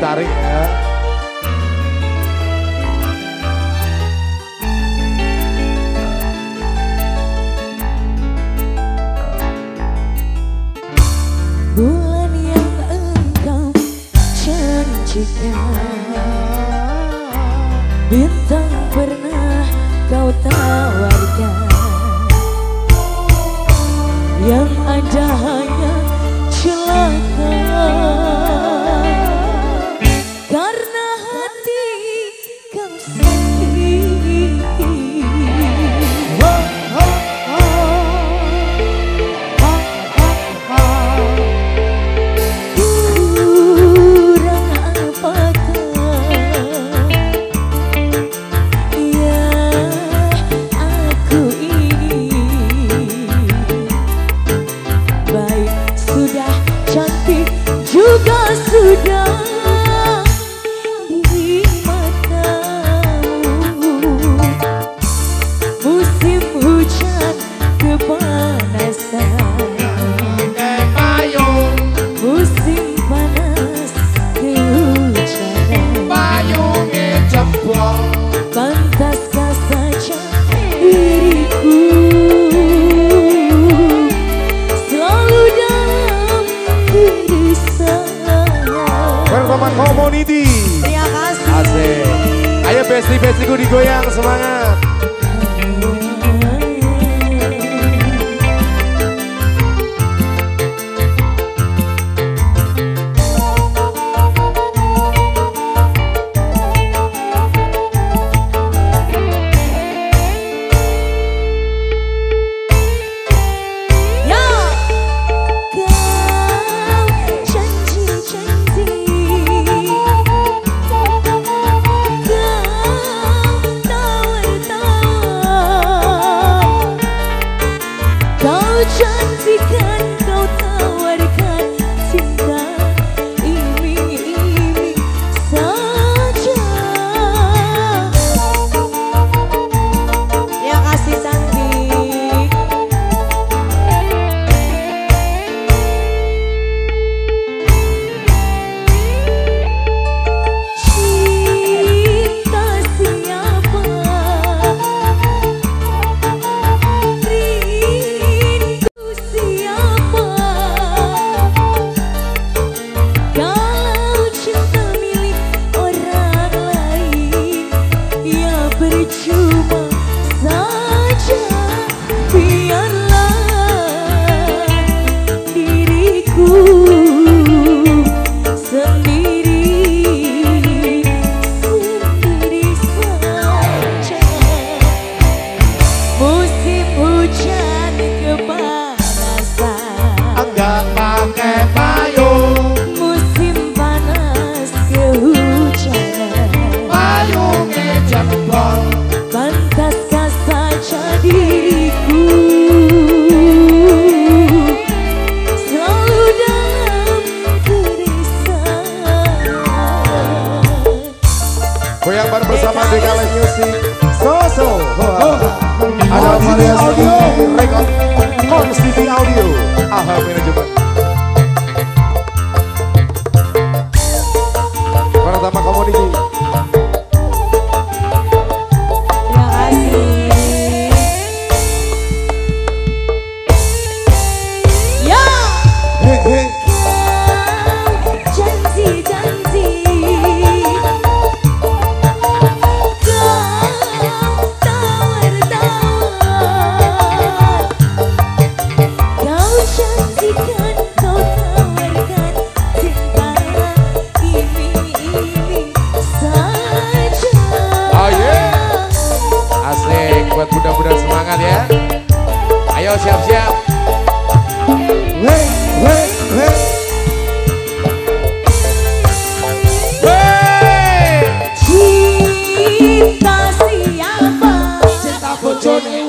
ditarik ya. Bulan yang engkau janjikan. Bintang pernah kau tawarkan. Yang ada hanya celaka. Terima kasih. Ya. Janji, janji. Kau tawar-tawar. Kau. semangat ya. Ayo siap-siap. Cinta siapa? Cinta bojone.